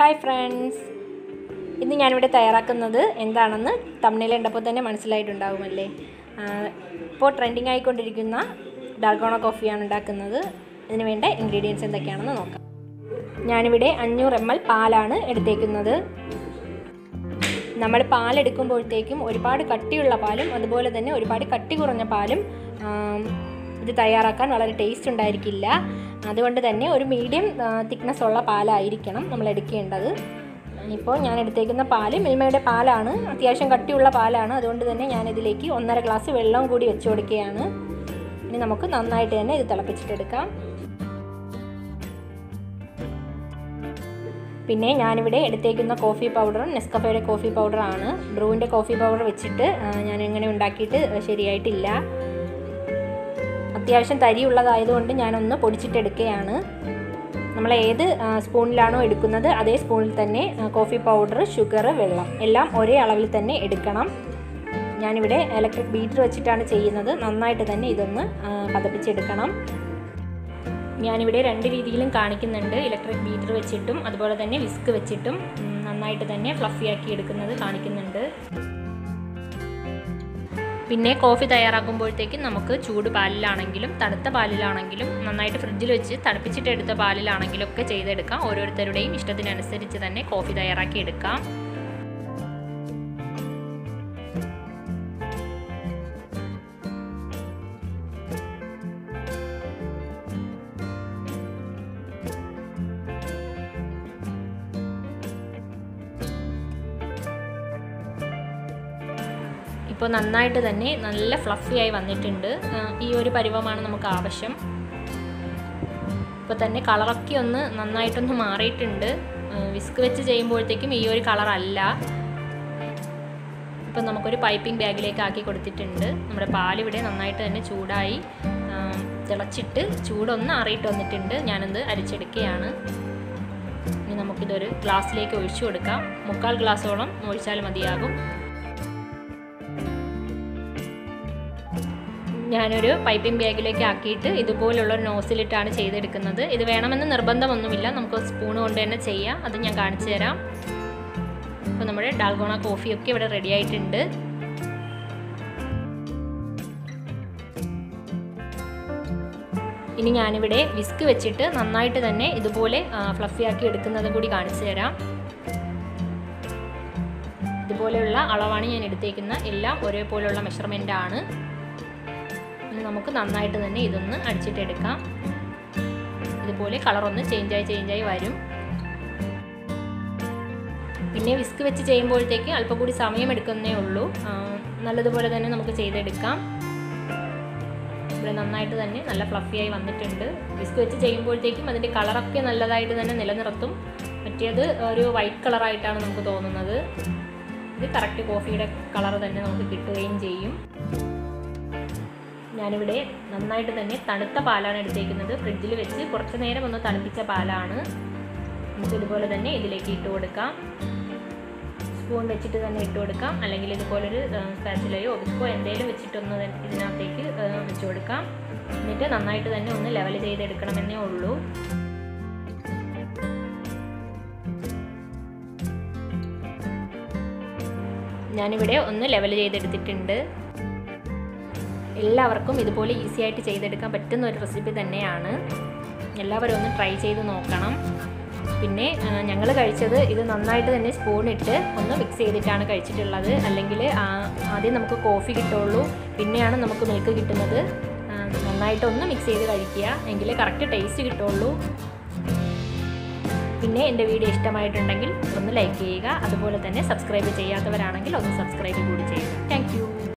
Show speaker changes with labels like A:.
A: Hi friends ഇന്ന് ഞാനിവിടെ തയ്യാറാക്കുന്നത് എന്താണെന്ന് തമിഴിൽ കണ്ടപ്പോൾ തന്നെ മനസ്സിലായിട്ടുണ്ടാകുമല്ലേ ഇപ്പോൾ ട്രെൻഡിങ് ആയിക്കൊണ്ടിരിക്കുന്ന ഡാൽഗോണ കോഫിയാണ് ഉണ്ടാക്കുന്നത്. ഇതിന് വേണ്ട ഇൻഗ്രീഡിയൻസ് എന്തൊക്കെയാണെന്ന് നോക്കാം. ഞാനിവിടെ അഞ്ഞൂറ് എം എൽ പാലാണ് എടുത്തേക്കുന്നത്. നമ്മൾ പാലെടുക്കുമ്പോഴത്തേക്കും ഒരുപാട് കട്ടിയുള്ള പാലും അതുപോലെ തന്നെ ഒരുപാട് കട്ടി കുറഞ്ഞ പാലും ഇത് തയ്യാറാക്കാൻ വളരെ ടേസ്റ്റ് ഉണ്ടായിരിക്കില്ല. അതുകൊണ്ട് തന്നെ ഒരു മീഡിയം തിക്നെസ് ഉള്ള പാലായിരിക്കണം നമ്മൾ എടുക്കേണ്ടത്. ഇപ്പോൾ ഞാൻ എടുത്തേക്കുന്ന പാൽ മിൽമയുടെ പാലാണ് അത്യാവശ്യം കട്ടിയുള്ള പാലാണ്. അതുകൊണ്ട് തന്നെ ഞാനിതിലേക്ക് ഒന്നര ഗ്ലാസ് വെള്ളം കൂടി വെച്ച് കൊടുക്കുകയാണ്. ഇനി നമുക്ക് നന്നായിട്ട് തന്നെ ഇത് തിളപ്പിച്ചിട്ടെടുക്കാം പിന്നെ ഞാനിവിടെ എടുത്തേക്കുന്ന കോഫി പൗഡറും നെസ്കഫയുടെ കോഫി പൗഡറാണ് ബ്രൂവിന്റെ കോഫി പൗഡർ വെച്ചിട്ട് ഞാൻ ഇങ്ങനെ ഉണ്ടാക്കിയിട്ട് ശരിയായിട്ടില്ല. അത്യാവശ്യം തരിയുള്ളതായതുകൊണ്ട് ഞാനൊന്ന് പൊടിച്ചിട്ടെടുക്കുകയാണ് നമ്മൾ ഏത് സ്പൂണിലാണോ എടുക്കുന്നത് അതേ സ്പൂണിൽ തന്നെ കോഫി പൗഡർ ഷുഗർ വെള്ളം എല്ലാം ഒരേ അളവിൽ തന്നെ എടുക്കണം. ഞാനിവിടെ ഇലക്ട്രിക് ബീറ്റർ വെച്ചിട്ടാണ് ചെയ്യുന്നത്. നന്നായിട്ട് തന്നെ ഇതൊന്ന് പതപ്പിച്ചെടുക്കണം. ഞാനിവിടെ രണ്ട് രീതിയിലും കാണിക്കുന്നുണ്ട്. ഇലക്ട്രിക് ബീറ്റർ വെച്ചിട്ടും അതുപോലെ തന്നെ വിസ്ക് വെച്ചിട്ടും നന്നായിട്ട് തന്നെ ഫ്ലഫിയാക്കി എടുക്കുന്നത് കാണിക്കുന്നുണ്ട്. പിന്നെ കോഫി തയ്യാറാക്കുമ്പോഴത്തേക്കും നമുക്ക് ചൂട് പാലിലാണെങ്കിലും തണുത്ത പാലിലാണെങ്കിലും നന്നായിട്ട് ഫ്രിഡ്ജിൽ വെച്ച് തണുപ്പിച്ചിട്ട് എടുത്ത പാലിലാണെങ്കിലും ഒക്കെ ചെയ്തെടുക്കാം. ഓരോരുത്തരുടെയും ഇഷ്ടത്തിനനുസരിച്ച് തന്നെ കോഫി തയ്യാറാക്കി എടുക്കാം. ഇപ്പോൾ നന്നായിട്ട് തന്നെ നല്ല ഫ്ലഫി ആയി വന്നിട്ടുണ്ട്. ഈ ഒരു പരുവമാണ് നമുക്ക് ആവശ്യം. ഇപ്പോൾ തന്നെ കളറൊക്കെ ഒന്ന് നന്നായിട്ടൊന്ന് മാറിയിട്ടുണ്ട്. വിസ്ക് വെച്ച് ചെയ്യുമ്പോഴത്തേക്കും ഈ ഒരു കളറല്ല ഇപ്പം നമുക്കൊരു പൈപ്പിംഗ് ബാഗിലേക്ക് ആക്കി കൊടുത്തിട്ടുണ്ട്. നമ്മുടെ പാലിവിടെ നന്നായിട്ട് തന്നെ ചൂടായി. തിളച്ചിട്ട് ചൂടൊന്ന് അറിയിട്ട് വന്നിട്ടുണ്ട്. ഞാനത് അരിച്ചെടുക്കുകയാണ്. ഇനി നമുക്കിതൊരു ഗ്ലാസ്സിലേക്ക് ഒഴിച്ചു കൊടുക്കാം. മുക്കാൽ ഗ്ലാസ്സോളം ഒഴിച്ചാൽ മതിയാകും. ഞാനൊരു പൈപ്പിംഗ് ബാഗിലേക്ക് ആക്കിയിട്ട് ഇതുപോലുള്ള നോസിലിട്ടാണ് ചെയ്തെടുക്കുന്നത്. ഇത് വേണമെന്ന് നിർബന്ധമൊന്നുമില്ല. നമുക്ക് സ്പൂൺ കൊണ്ട് തന്നെ ചെയ്യാം. അത് ഞാൻ കാണിച്ചു തരാം. അപ്പോൾ നമ്മുടെ ഡാൽഗോണ കോഫിയൊക്കെ ഇവിടെ റെഡി ആയിട്ടുണ്ട്. ഇനി ഞാനിവിടെ വിസ്ക് വെച്ചിട്ട് നന്നായിട്ട് തന്നെ ഇതുപോലെ ഫ്ലഫി ആക്കി എടുക്കുന്നത് കൂടി കാണിച്ചു തരാം. ഇതുപോലെയുള്ള അളവാണ് ഞാൻ എടുത്തേക്കുന്ന എല്ലാം ഒരേപോലെയുള്ള മെഷർമെന്റ് ആണ്. ഇനി നമുക്ക് നന്നായിട്ട് തന്നെ ഇതൊന്ന് അടിച്ചിട്ടെടുക്കാം. ഇതുപോലെ കളറൊന്ന് ചേഞ്ചായി ചേഞ്ചായി വരും. പിന്നെ വിസ്ക് വെച്ച് ചെയ്യുമ്പോഴത്തേക്ക് അല്പം കൂടി സമയം എടുക്കുന്നേ ഉള്ളൂ. നല്ലതുപോലെ തന്നെ നമുക്ക് ചെയ്തെടുക്കാം. ഇവിടെ നന്നായിട്ട് തന്നെ നല്ല ഫ്ലഫിയായി വന്നിട്ടുണ്ട്. വിസ്ക് വെച്ച് ചെയ്യുമ്പോഴത്തേക്കും അതിന്റെ കളറൊക്കെ നല്ലതായിട്ട് തന്നെ നിലനിർത്തും. മറ്റേത് ഒരു വൈറ്റ് കളറായിട്ടാണ് നമുക്ക് തോന്നുന്നത്. ഇത് കറക്റ്റ് കോഫിയുടെ കളർ തന്നെ നമുക്ക് കിട്ടുകയും ചെയ്യും. ഞാനിവിടെ നന്നായിട്ട് തന്നെ തണുത്ത പാലാണ് എടുത്തേക്കുന്നത്. ഫ്രിഡ്ജിൽ വെച്ച് കുറച്ച് നേരം ഒന്ന് തണുപ്പിച്ച പാലാണ്. നമുക്ക് ഇതുപോലെ തന്നെ ഇതിലേക്ക് ഇട്ട് കൊടുക്കാം. സ്പൂൺ വെച്ചിട്ട് തന്നെ ഇട്ട് കൊടുക്കാം. അല്ലെങ്കിൽ ഇതുപോലൊരു സ്പാച്ചിലയോ ഒതുക്കോ എന്തെങ്കിലും വെച്ചിട്ടൊന്ന് ഇതിനകത്തേക്ക് വെച്ച് കൊടുക്കാം. എന്നിട്ട് നന്നായിട്ട് തന്നെ ഒന്ന് ലെവൽ ചെയ്തെടുക്കണമെന്നേ ഉള്ളൂ. ഞാനിവിടെ ഒന്ന് ലെവൽ ചെയ്തെടുത്തിട്ടുണ്ട്. എല്ലാവർക്കും ഇതുപോലെ ഈസി ആയിട്ട് ചെയ്തെടുക്കാൻ പറ്റുന്ന ഒരു റെസിപ്പി തന്നെയാണ്. എല്ലാവരും ഒന്ന് ട്രൈ ചെയ്ത് നോക്കണം. പിന്നെ ഞങ്ങൾ കഴിച്ചത് ഇത് നന്നായിട്ട് തന്നെ സ്പൂണിട്ട് ഒന്ന് മിക്സ് ചെയ്തിട്ടാണ് കഴിച്ചിട്ടുള്ളത്. അല്ലെങ്കിൽ ആദ്യം നമുക്ക് കോഫി കിട്ടുള്ളൂ. പിന്നെയാണ് നമുക്ക് മിൽക്ക് കിട്ടുന്നത്. നന്നായിട്ടൊന്ന് മിക്സ് ചെയ്ത് കഴിക്കുക. എങ്കിലേ കറക്റ്റ് ടേസ്റ്റ് കിട്ടുള്ളൂ. പിന്നെ എന്റെ വീഡിയോ ഇഷ്ടമായിട്ടുണ്ടെങ്കിൽ ഒന്ന് ലൈക്ക് ചെയ്യുക. അതുപോലെ തന്നെ സബ്സ്ക്രൈബ് ചെയ്യാത്തവരാണെങ്കിൽ ഒന്ന് സബ്സ്ക്രൈബ് കൂടി ചെയ്യുക. താങ്ക്